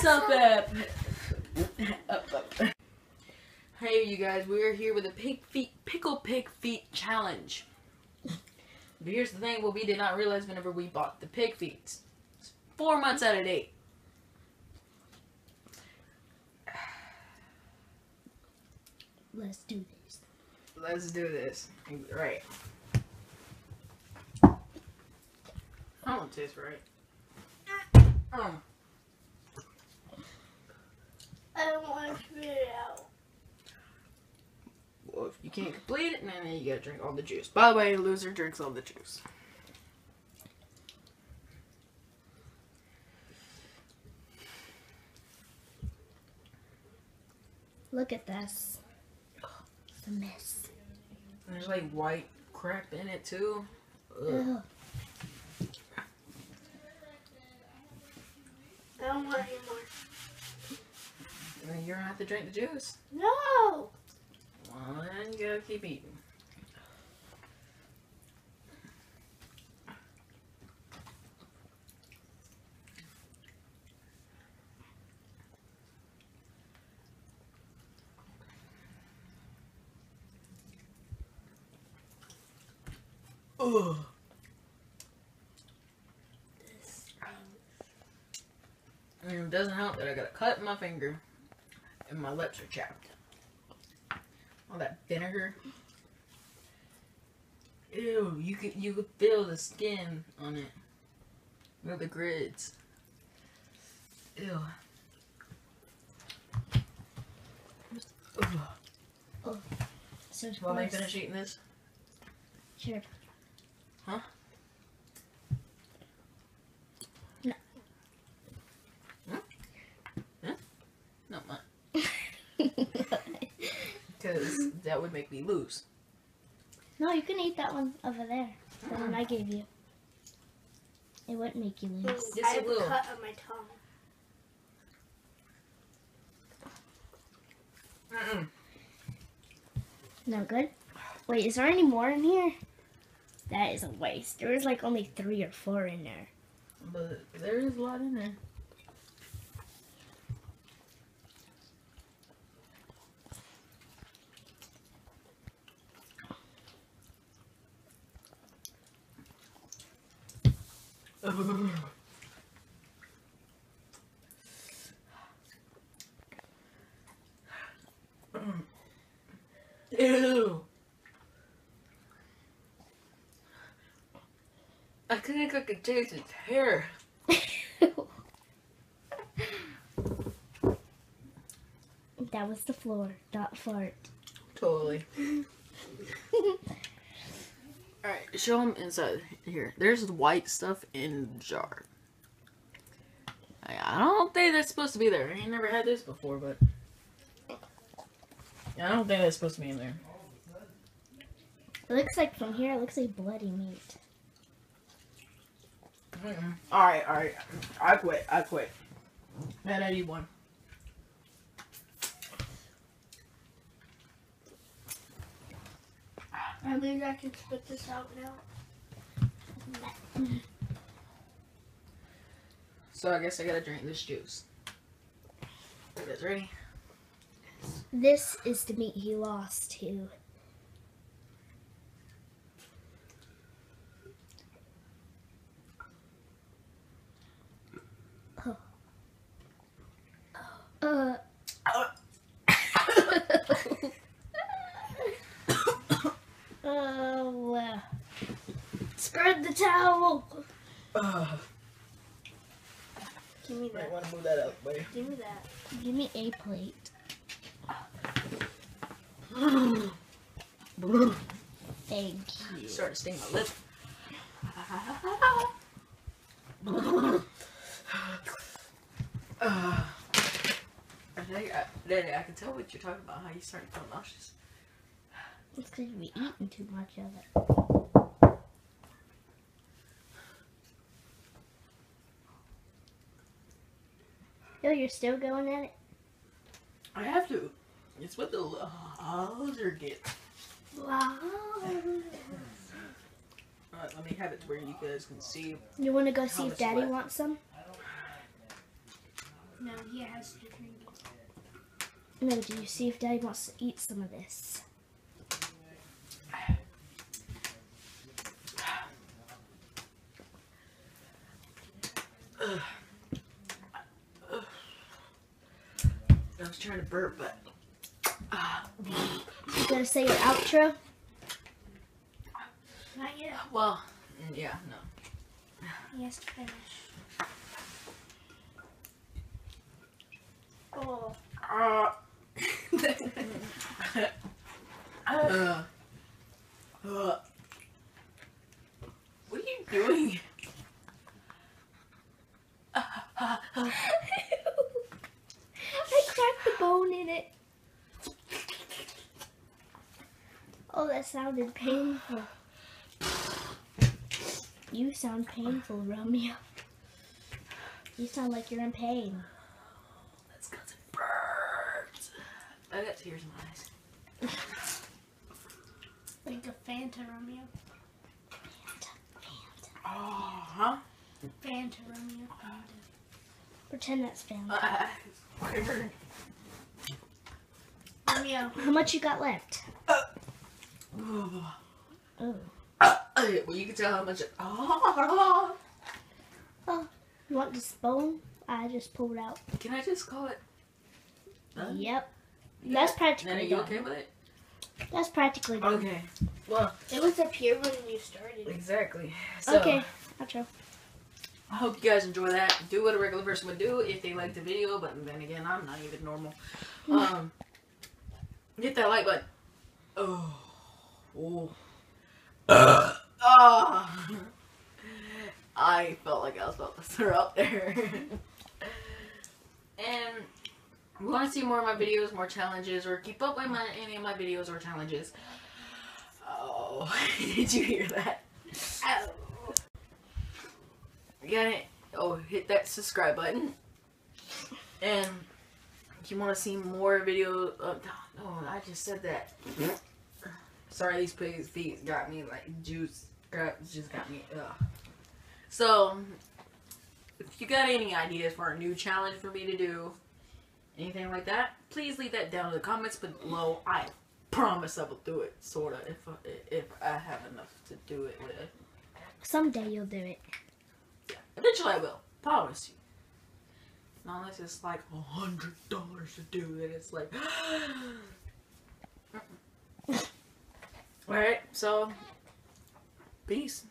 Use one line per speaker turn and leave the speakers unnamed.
What's up, Ep? Hey, you guys, we're here with a pig feet, pickle pig feet challenge. But here's the thing: what we did not realize whenever we bought the pig feet, it's four months out of date.
Let's do this.
Let's do this. Right. I don't taste right. Um.
I don't want to spit it out.
Well, if you can't complete it, and then you gotta drink all the juice. By the way, loser drinks all the juice.
Look at this. It's a mess.
There's like white crap in it too. Ugh.
Ugh.
I don't want any more.
And you're gonna have to drink the juice.
No!
You gotta keep eating. Ugh. And it doesn't help that I got a cut in my finger and my lips are chapped. All that vinegar. Ew, you could you could feel the skin on it. With the grids. Ew. Ugh.
So
Want me to finish eating this?
Sure.
Huh?
No.
Not much. Because that would make me lose.
no, you can eat that one over there. The one I gave you. It wouldn't make you lose.
Yes,
I
it
have
will.
a cut on my tongue.
Mm-mm.
No good? Wait, is there any more in here? That is a waste. There was like only three or four in there.
But there is a lot in there. Ew. I think I could taste its hair.
that was the floor, not fart.
Totally. Alright, show them inside. Here, there's white stuff in the jar. I don't think that's supposed to be there. I ain't never had this before, but... I don't think that's supposed to be in there.
It looks like from here, it looks like bloody meat. Mm.
Alright, alright. I quit. I quit. That one.
I believe I can spit this out now.
So I guess I gotta drink this juice. You guys ready?
This is the meat he lost to. Oh. Uh. oh. uh, Spread the towel.
Ugh.
Give me
Might
that.
wanna move that out, buddy.
Give me that.
Give me a plate. Thank you.
Starting to sting my lip. Uh, I think I, Daddy, I can tell what you're talking about. How you starting to feel nauseous.
It's because we eaten too much of it. Yo, you're still going at it?
I have to. It's what the loser get.
Wow.
Alright, let me have it to where you guys can see.
You want to go see if Daddy
left?
wants some?
No, he has to drink it.
No, do you see if Daddy wants to eat some of this?
I was trying to burp, but ah,
You gonna say your outro?
Not yet.
well, yeah, no.
He has to finish. Oh.
Uh, uh, uh, what are you doing?
I cracked the bone in it. Oh, that sounded painful. You sound painful, Romeo. You sound like you're in pain.
That's because it burns. I got tears in my eyes.
Think of Fanta Romeo.
Oh, huh?
Fanta Romeo. Fanta.
Pretend that's family.
Uh, whatever.
Romeo.
How much you got left?
Oh.
Oh.
Uh, well, you can tell how much. It, oh.
You want this bone? I just pulled out.
Can I just call it? done?
Yep. That's practically.
Then are you
done.
okay with it?
That's practically done.
Okay. Well,
It was up here when you started.
exactly. So,
Okay. Outro.
I hope you guys enjoy that. Do what a regular person would do if they like the video, but then again, I'm not even normal. Um, hit that like button. Oh. Oh. Ah. I felt like I was about to throw up there. and if you want to see more of my videos, more challenges, or keep up with my any of my videos or challenges. Oh, did you hear that? You got it? Oh, hit that subscribe button. And if you want to see more videos, uh, no, I just said that. Sorry, these pigs' feet got me like juice. Got, just got me. Ugh. So, if you got any ideas for a new challenge for me to do, anything like that, please leave that down in the comments below. I promise I will do it, sorta, if if I have enough to do it with.
Someday you'll do it.
Yeah, Eventually I will. Promise you. Not unless it's like a hundred dollars to do it. It's like Alright, so peace.